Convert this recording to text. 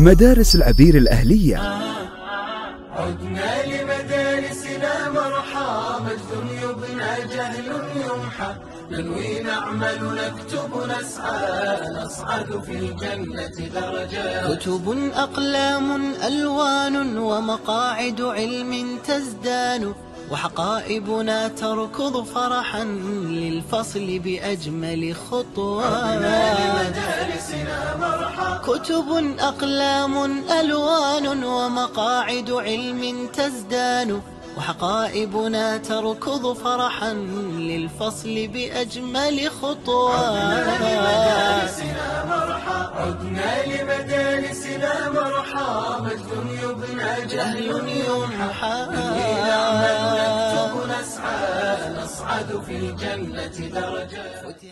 مدارس العبير الأهلية. عدنا لمدارسنا مرحى مجد يبنى جهل يمحى. ننوي نعمل نكتب نسعى. نصعد في الجنة درجات كتب أقلام ألوان ومقاعد علم تزدان. وحقائبنا تركض فرحا للفصل بأجمل خطوات كتب أقلام ألوان ومقاعد علم تزدان وحقائبنا تركض فرحا للفصل بأجمل خطوات. لمدارسنا مرحى عدنا لمدارسنا مرحى مجد يبنى جهل يمحى نكتب نسعى نصعد في الجنة درجات